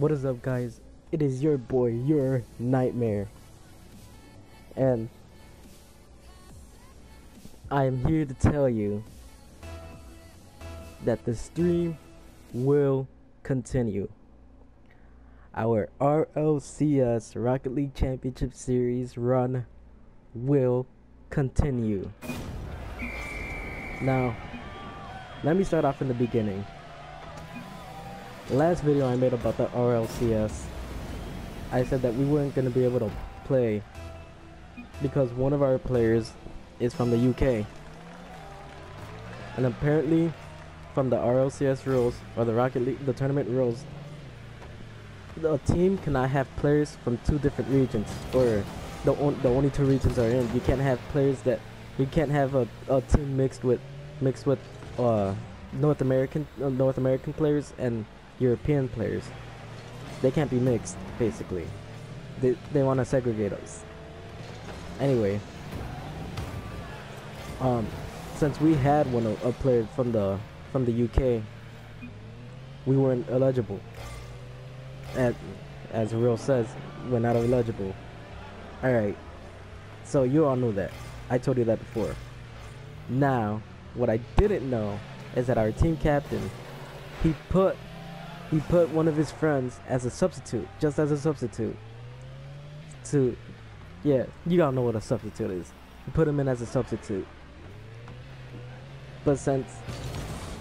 What is up, guys? It is your boy, your nightmare, and I am here to tell you that the stream will continue. Our RLCS Rocket League Championship Series run will continue. Now, let me start off in the beginning. Last video I made about the RLCS, I said that we weren't going to be able to play because one of our players is from the UK. And apparently, from the RLCS rules, or the Rocket League, the tournament rules, the team cannot have players from two different regions, or the, on, the only two regions are in. You can't have players that, you can't have a, a team mixed with, mixed with, uh, North American, uh, North American players and European players. They can't be mixed, basically. They, they want to segregate us. Anyway, um, since we had one a player from the from the UK, we weren't eligible. As as real says, we're not eligible. All right. So you all knew that. I told you that before. Now, what I didn't know is that our team captain, he put he put one of his friends as a substitute, just as a substitute. To, yeah, you all know what a substitute is. He put him in as a substitute. But since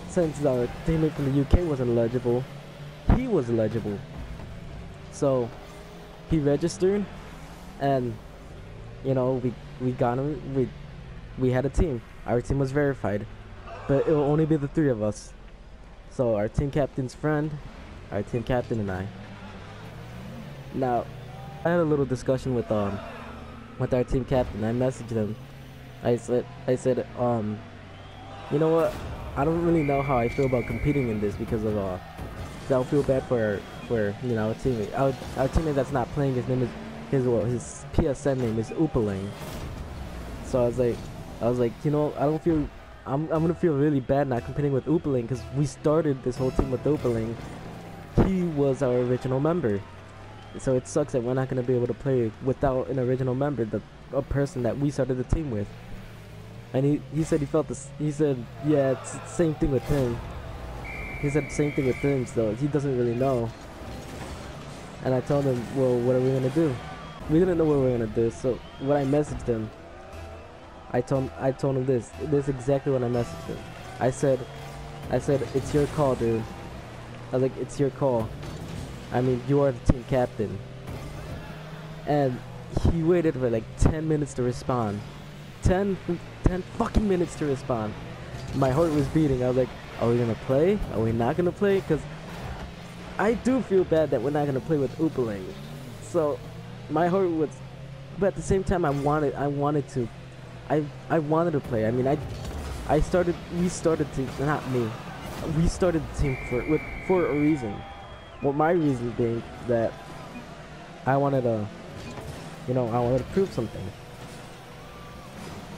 since uh, our teammate from the UK wasn't eligible, he was eligible. So he registered, and you know we we got him. We we had a team. Our team was verified, but it will only be the three of us. So our team captain's friend, our team captain, and I. Now, I had a little discussion with um with our team captain. I messaged him. I said I said um you know what? I don't really know how I feel about competing in this because of uh, I don't feel bad for for you know our teammate. Our, our teammate that's not playing. His name is his well, his PSN name is Oopolang. So I was like, I was like, you know, I don't feel. I'm I'm gonna feel really bad not competing with Oopolang because we started this whole team with Oopolang. Was our original member, so it sucks that we're not gonna be able to play without an original member, the a person that we started the team with. And he, he said he felt this. He said, yeah, it's the same thing with him. He said the same thing with him, so he doesn't really know. And I told him, well, what are we gonna do? We didn't know what we were gonna do, so when I messaged him, I told I told him this. This is exactly what I messaged him. I said, I said, it's your call, dude. I was like, it's your call. I mean, you are the team captain. And he waited for like 10 minutes to respond. 10, 10 fucking minutes to respond. My heart was beating. I was like, are we gonna play? Are we not gonna play? Because I do feel bad that we're not gonna play with Oopolang. So my heart was, but at the same time, I wanted, I wanted to, I, I wanted to play. I mean, I, I started, we started to, not me, we started the team for, with, for a reason. Well, my reason being that I wanted to, you know, I wanted to prove something.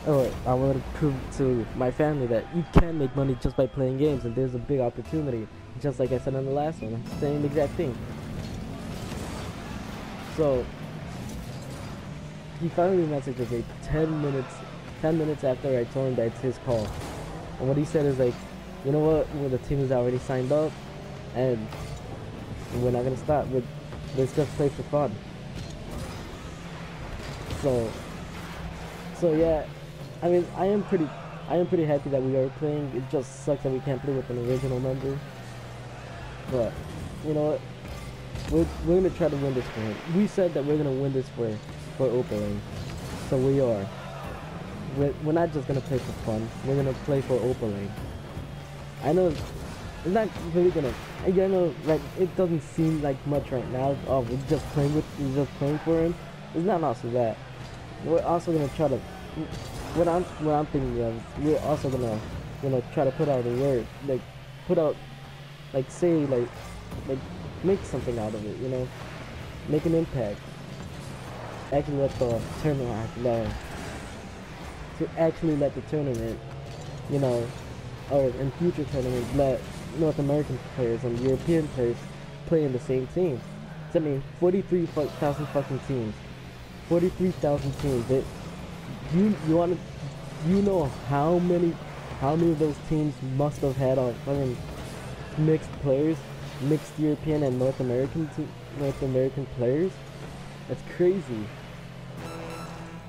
Oh, I wanted to prove to my family that you can make money just by playing games, and there's a big opportunity. Just like I said in the last one, same exact thing. So he finally messaged me 10 minutes, 10 minutes after I told him that it's his call. And what he said is like, you know what? Well, the team is already signed up, and we're not gonna stop. We're, let's just play for fun. So, so yeah. I mean, I am pretty, I am pretty happy that we are playing. It just sucks that we can't play with an original member. But, you know what? We're, we're gonna try to win this for him. We said that we're gonna win this for, for Oopolang. So we are. We're, we're not just gonna play for fun. We're gonna play for Oopolang. I know it's not really gonna, I don't know, like, it doesn't seem like much right now. Oh, we're just playing with, we're just playing for him. It's not also that. We're also gonna try to what I'm what I'm thinking of, we're also gonna you know try to put out a word, like put out like say like like make something out of it, you know, make an impact. Actually let the tournament learn. To actually let the tournament, you know, or in future tournaments let North American players and European players play in the same team. I mean, 43,000 fucking teams. 43,000 teams. It, you you want to you know how many how many of those teams must have had on fucking mixed players, mixed European and North American North American players? That's crazy.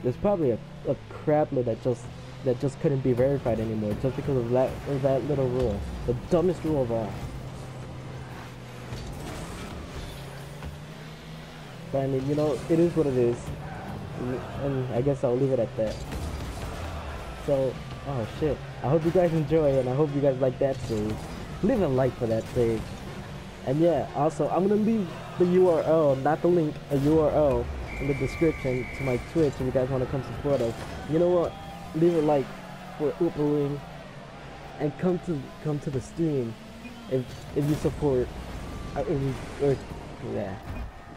There's probably a, a crapload that just that just couldn't be verified anymore just because of that of that little rule. The dumbest rule of all. But I mean, you know, it is what it is. And I guess I'll leave it at that. So, oh shit. I hope you guys enjoy and I hope you guys like that save. Leave a like for that save. And yeah, also, I'm gonna leave the URL, not the link, a URL in the description to my Twitch if you guys want to come support us. You know what? Leave a like for Oopolang and come to come to the stream if if you support uh, if you, or yeah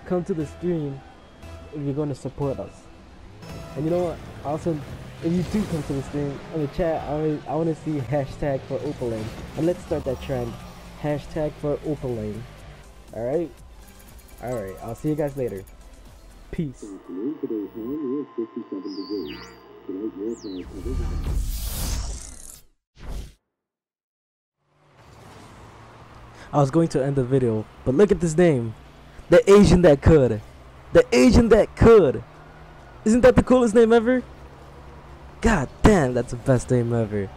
come to the stream if you're going to support us. And you know what? Also, if you do come to the stream, in the chat, I, I want to see hashtag for Oopolang And let's start that trend. Hashtag for Oopolang Alright? Alright, I'll see you guys later. Peace. Afternoon, today's high is 57 degrees. Tonight, your high temperature. I was going to end the video, but look at this name. The Asian that could. The Asian that could. Isn't that the coolest name ever? God damn, that's the best name ever.